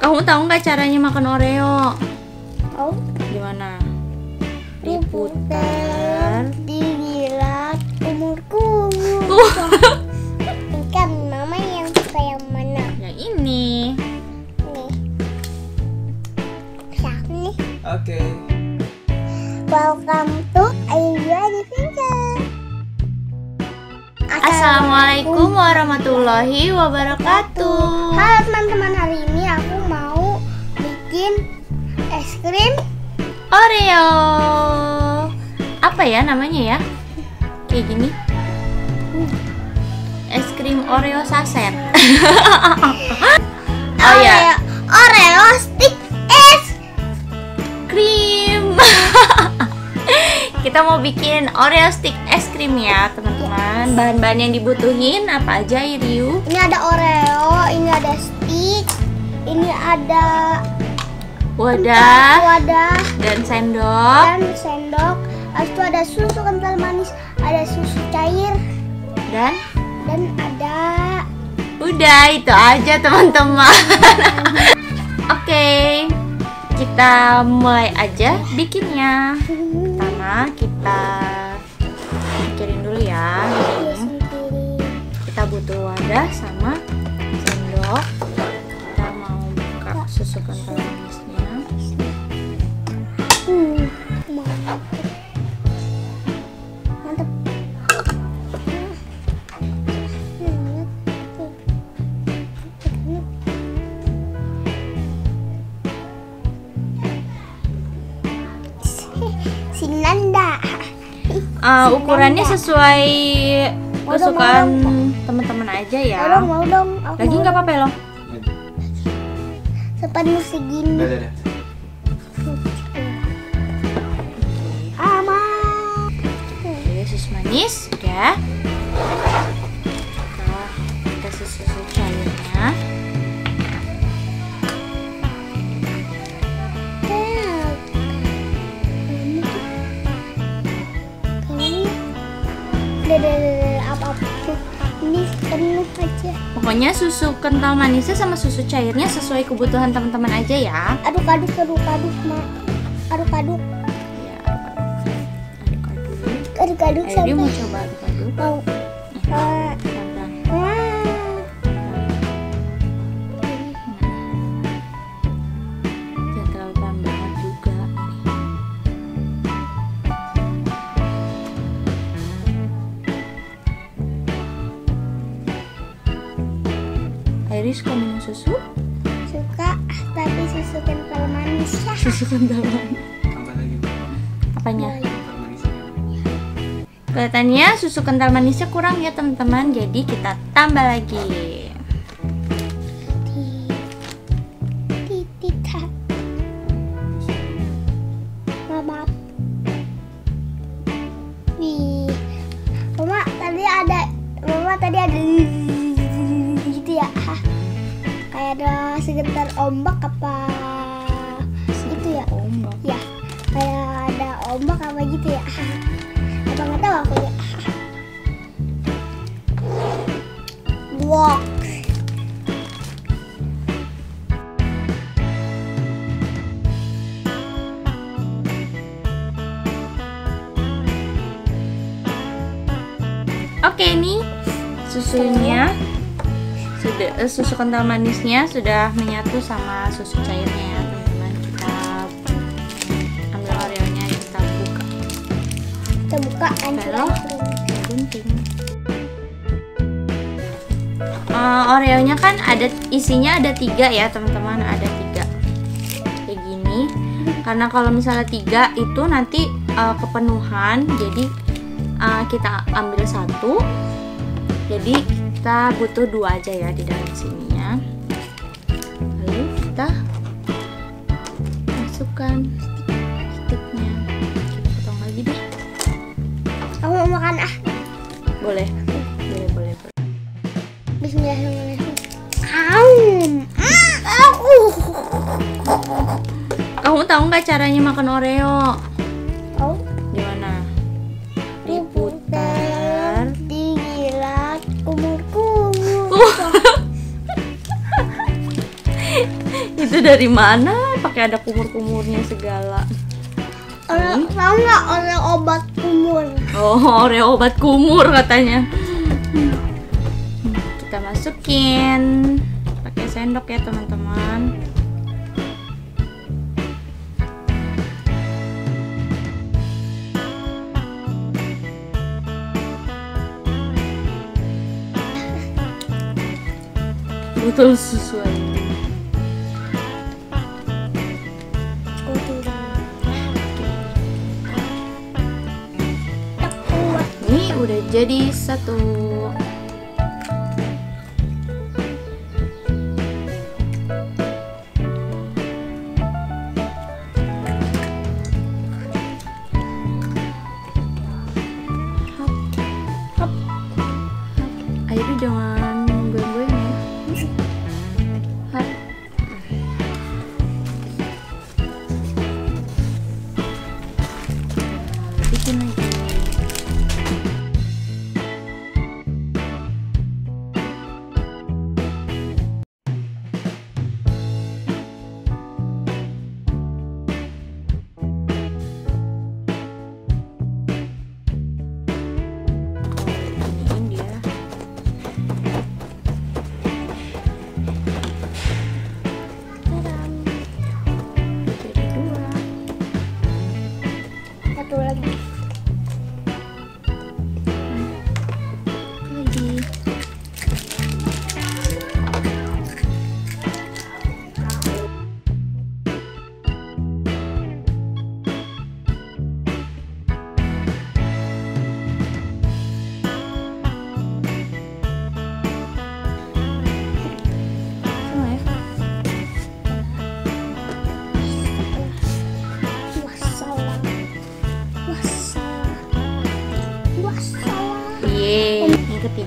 Kamu tahu nggak caranya makan Oreo? Oh, Gimana? diputar, digilat, kumur-kumur. Uh, Ikan mama yang suka yang mana? yang ini. Nih. Siapa nih? Oke. Welcome to Ayu Adventure. Assalamualaikum warahmatullahi wabarakatuh. Halo teman-teman, bikin es krim Oreo. Apa ya namanya ya? Kayak gini. Es krim Oreo saset. oh ya, Oreo, Oreo stick es krim. Kita mau bikin Oreo stick es krim ya, teman-teman. Bahan-bahan yang dibutuhin apa aja, Iriu? Ini ada Oreo, ini ada stick, ini ada Wadah wadah dan sendok dan sendok. Habis itu ada susu kental manis, ada susu cair, dan dan ada Udah itu aja teman-teman. Oke, kita mulai aja bikinnya. Pertama kita pikirin dulu ya. ya Ini sendiri. kita butuh wadah sama sendok. Kita mau buka susu kental manisnya. Ah, ukurannya sesuai kesukaan teman-teman aja ya. Mau dong, mau dong. Aku Lagi nggak apa-apa loh. Sepenuh segini. Udah, udah, udah. Aman. Oke, susu manis sudah. Ini penuh aja. Pokoknya susu kental manisnya sama susu cairnya sesuai kebutuhan teman-teman aja ya. Aduk-aduk, aduk-aduk, mak. Aduk-aduk, Ya, aduk-aduk. aduk-aduk Ayo dia mau sampai coba aduk-aduk. mau. Ah, Iris suka minum susu? Suka, tapi susu kental manis ya. Susu kental manis. Lagi. Apanya? Kelihatannya susu kental manisnya kurang ya teman-teman, jadi kita tambah lagi. Segetar ombak apa itu ya? Ombak. Ya. Kayak ada ombak apa gitu ya. Apa nggak tahu aku ya. Walk. Oke nih susunya sudah eh, susu kental manisnya sudah menyatu sama susu cairnya ya teman-teman. Kita ambil oreonya kita buka. Kita buka Belok. ancur Kayak gunting. Eh, oreonya kan ada isinya ada tiga ya teman-teman ada tiga kayak gini karena kalau misalnya tiga itu nanti eh, kepenuhan jadi eh, kita ambil satu jadi kita butuh dua aja ya di dalam sininya lalu kita masukkan sticknya kita potong lagi deh Aku mau makan ah. boleh boleh boleh, boleh. Bismillahirrahmanirrahim. Aku. kamu tahu nggak caranya makan Oreo itu dari mana? Pakai ada kumur-kumurnya segala. Orang tahu nggak orang obat kumur? Oh, Oreo obat kumur katanya. Kita masukin pakai sendok ya teman-teman. Botol susu jadi satu.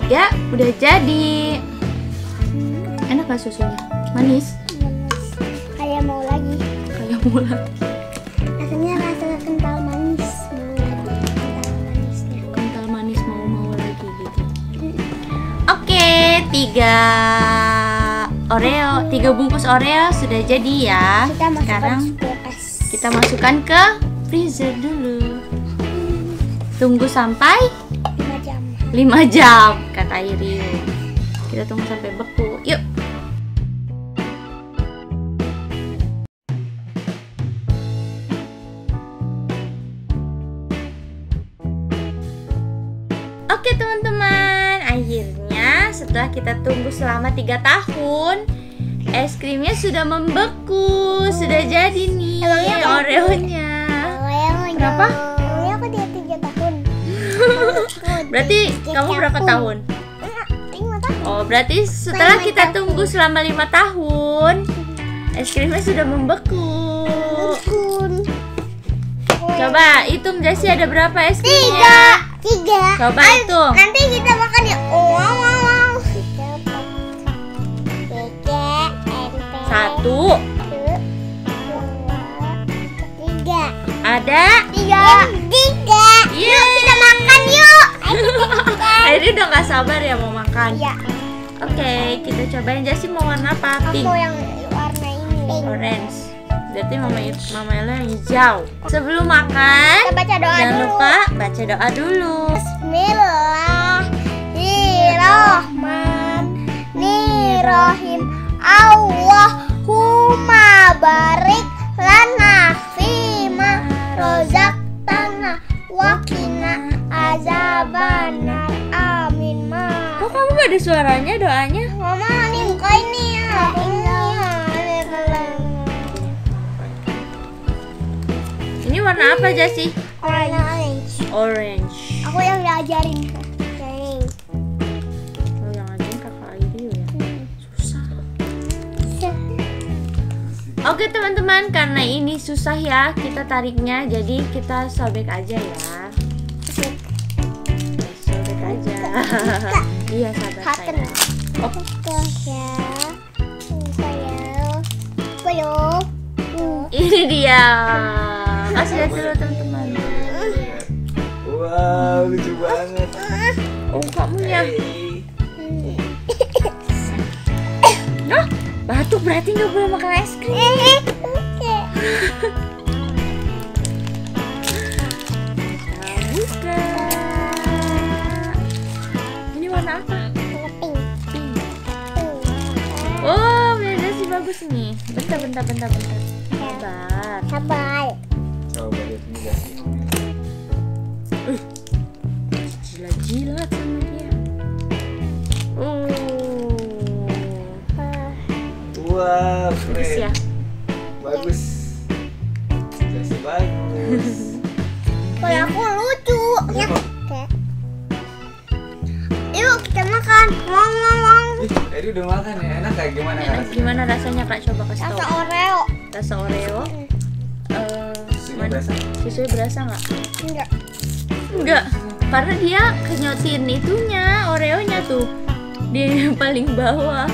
Ketiga udah jadi. Enak gak susunya? Manis? Manis. Kayak mau lagi. Kayak mula. Rasanya rasa kental manis. Mau lagi kental manisnya. Kental manis mau-mau lagi gitu. Oke, tiga Oreo, tiga bungkus Oreo sudah jadi ya. Kita Sekarang kita masukkan ke freezer dulu. Tunggu sampai 5 jam. 5 jam kata Iriu. Kita tunggu sampai beku. Yuk. Oke teman-teman, akhirnya setelah kita tunggu selama tiga tahun, es krimnya sudah membeku, sudah jadi nih Oreonya. Oreo Berarti kamu berapa tahun? Oh, berarti setelah kita tunggu selama lima tahun, es krimnya sudah membeku. Coba hitung Jasi ada berapa es Tiga. krimnya? Tiga. Coba Ayo, hitung. Nanti kita makan ya. Wow, wow, wow. Tiga, tiga, Satu, tiga. ada. Tiga. Tiga. Yeay. Akhirnya udah nggak sabar ya mau makan. Iya. Oke, kita cobain Jasi mau warna apa? Pink, yang warna ini. Pink. orange. Berarti mama mama Ella yang hijau. Sebelum makan, Kita baca doa jangan dulu. lupa baca doa dulu. Bismillahirrahmanirrahim. Suaranya doanya? Mama, ini buka ini ya. Ini warna apa Jasi? Warna orange. Orange. Aku yang diajarin. Ya. Susah. Oke teman-teman, karena ini susah ya kita tariknya, jadi kita sobek aja ya. Sobek aja. Iya sabar Haten. sayang. Oh, Saya, saya, saya. ini dia. Kasih lihat dulu teman-teman. Wow, lucu banget. Oh kamu ya. Hey. Oh, Batuk berarti nggak boleh makan es krim. bagus nih. Bentar, bentar, bentar, bentar. Sabar. Sabar. Coba lihat ini guys. Jilat-jilat sama dia. Oh. Ah, Wah, Bagus ya. keren. Bagus. Jasi bagus. Kalau aku lucu. Tadi udah makan ya. Enak kayak gimana Enak. rasanya? Gimana rasanya kak? Coba kasih Rasa tahu. Oreo. Rasa Oreo. Eh, Susunya mana? berasa? Susunya berasa nggak? Enggak. Enggak, karena dia kenyotin itunya, Oreonya tuh di paling bawah.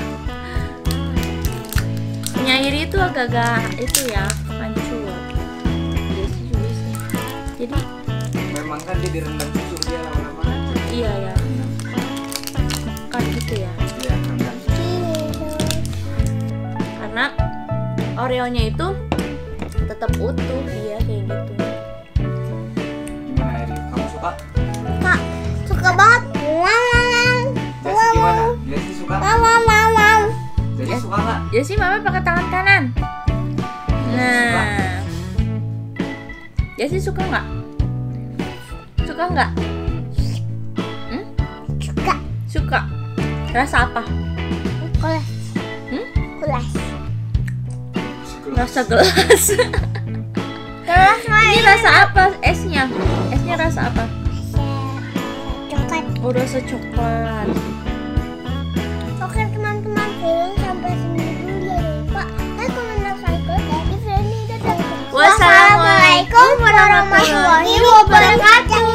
Penyair itu agak-agak itu ya, hancur. Sih. Jadi Memang kan dia direndam susu dia lama-lama iya ya, kan gitu ya. Karena Oreonya itu tetap utuh dia kayak gitu. Gimana Eri? Kamu suka? Kak, suka banget. Wow, wow, Jasi gimana? Jasi suka? suka nggak? Jadi mama pakai tangan kanan. Nah, Jesse suka nggak? Suka nggak? Hmm? Suka. Suka. Rasa apa? Kulas. Rasa gelas. Ini rasa apa esnya? Esnya rasa apa? Coklat. Oh, rasa coklat. Oke teman-teman, film sampai sini dulu ya lupa. Wassalamualaikum warahmatullahi wabarakatuh.